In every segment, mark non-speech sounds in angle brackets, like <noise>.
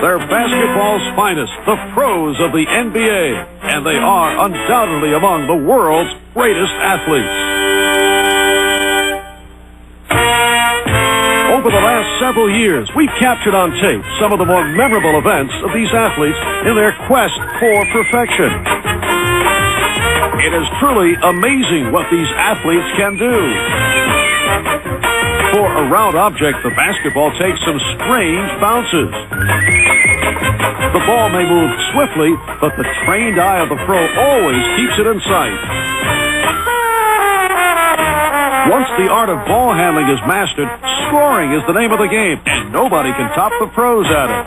They're basketball's finest, the pros of the NBA, and they are undoubtedly among the world's greatest athletes. Over the last several years, we've captured on tape some of the more memorable events of these athletes in their quest for perfection. It is truly amazing what these athletes can do. For a round object, the basketball takes some strange bounces. The ball may move swiftly, but the trained eye of the pro always keeps it in sight. Once the art of ball handling is mastered, scoring is the name of the game, and nobody can top the pros at it.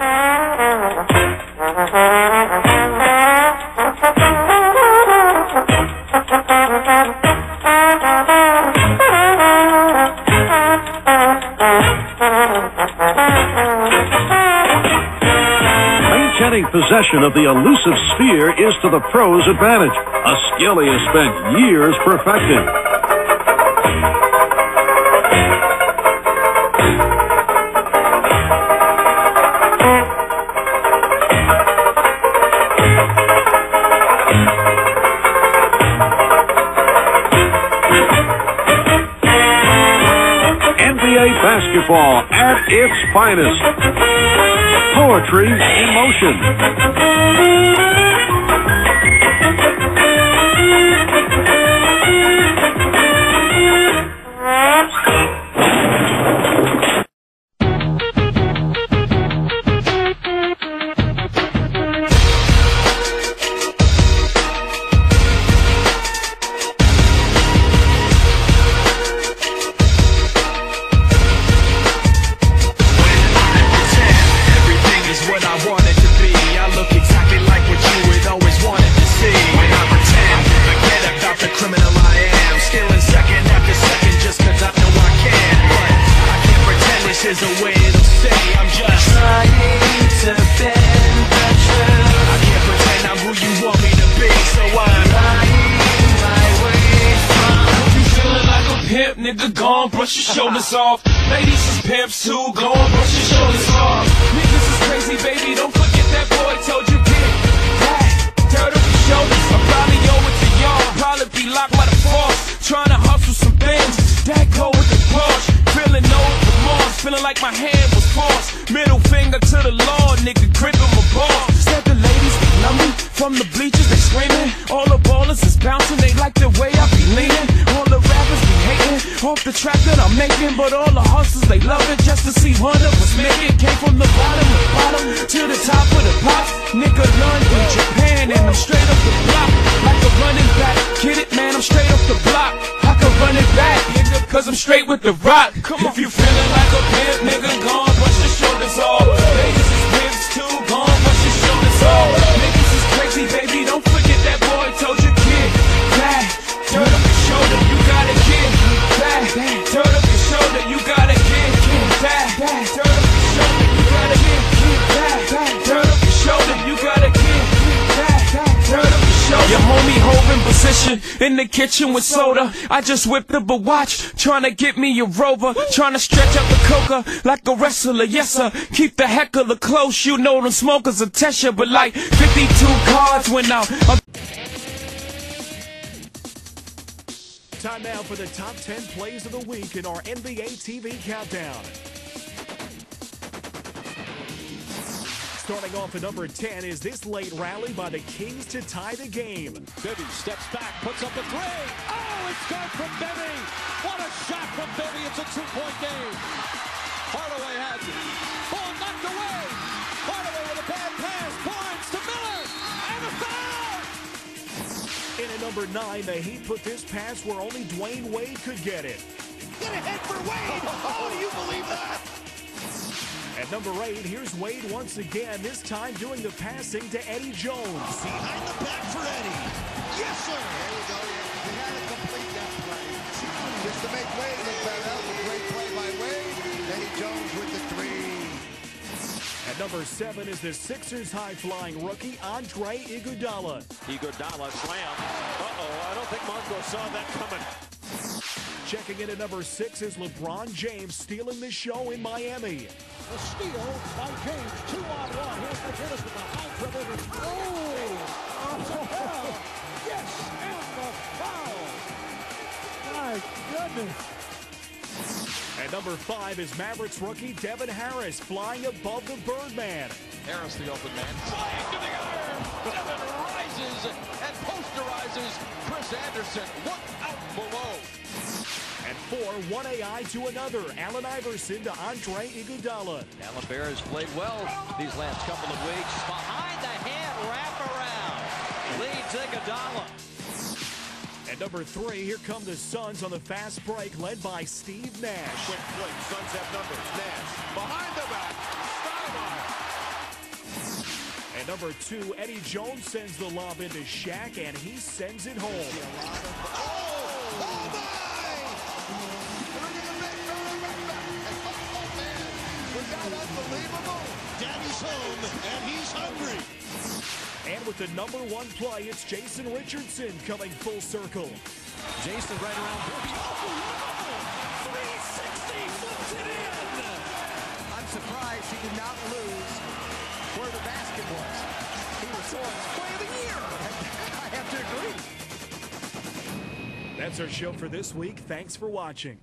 Maintaining possession of the elusive sphere is to the pro's advantage, a skill he has spent years perfecting. NBA basketball at its finest. Poetry in motion. Is a way to say I'm just trying to bend the truth. I can't pretend I'm who you want me to be, so I'm lying my way from. You feeling like a pimp, nigga? Gone, brush your shoulders <laughs> off. Ladies is pimps too, go on, brush your shoulders off. Niggas is crazy, baby, don't forget that boy told you my hand was forced. Middle finger to the law, nigga, gripping my ball. Said the ladies love me from the bleachers, they screaming. All the ballers is bouncing, they like the way I be leaning. All the rappers be hating off the track that I'm making, but all the hustlers they love it just to see one of us make it. Came from the bottom, the bottom to the top of the pop. Nigga, London, Japan, and I'm straight up the block like a running back. Get it, man? I'm straight off the block. I can run it back, nigga, cause I'm straight with the rock. Come on. If you feeling like a pimp, in the kitchen with soda. I just whipped up a watch, trying to get me a rover, trying to stretch up the coca like a wrestler. Yes sir, keep the heckler close. You know them smokers test you, but like 52 cards went out. I'm Time now for the top 10 plays of the week in our NBA TV countdown. Starting off at number 10 is this late rally by the Kings to tie the game. Bibby steps back, puts up a three. Oh, it's good from Bibby. What a shot from Bibby. It's a two-point game. Hardaway has it. Ball knocked away. Hardaway with a bad pass. Barnes to Miller. And a foul. In at number 9, the Heat put this pass where only Dwyane Wade could get it. Get a hit for Wade. <laughs> Oh, do you believe that? At number 8, here's Wade once again, this time doing the passing to Eddie Jones. Behind the back for Eddie. Yes, sir. There you go. You got to complete that play. Just to make Wade look better. That was a great play by Wade. Eddie Jones with the three. At number 7 is the Sixers high-flying rookie Andre Iguodala. Iguodala slam. Uh-oh, I don't think Marco saw that coming. Checking in at number six is LeBron James stealing the show in Miami. The steal by James. Two on one. Here's McInnis with oh, the high dribble. Oh! oh. yes! And the foul. My goodness. At number five is Mavericks rookie Devin Harris flying above the Birdman. Harris, the open man, flying to the arm. Devin rises and posterizes Chris Andersen. Look out below. At four, one AI to another. Allen Iverson to Andre Iguodala. Allen Bear has played well these last couple of weeks. Behind the hand wraparound. Leads Iguodala. At number three, here come the Suns on the fast break, led by Steve Nash. Quick flick. Suns have numbers. Nash. Behind the back. Stoudemire. At number two, Eddie Jones sends the lob into Shaq, and he sends it home. Oh! Oh, my! Daddy's home, and he's hungry. And with the number one play, it's Jason Richardson coming full circle. Jason right around. Oh, 360 flips it in. I'm surprised he did not lose where the basket was. He was Suns play of the year. <laughs> I have to agree. That's our show for this week. Thanks for watching.